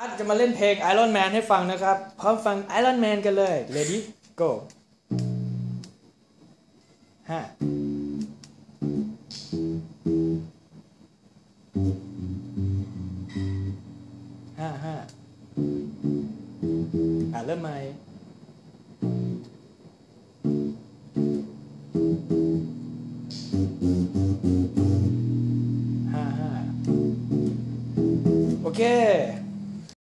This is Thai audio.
อาจะมาเล่นเพลง Iron Man ให้ฟังนะครับ พร้อมฟัง Iron Man กันเลย Ready Go ห้า ห้าห้าอะเริ่มใหม่ ห้าห้าโอเค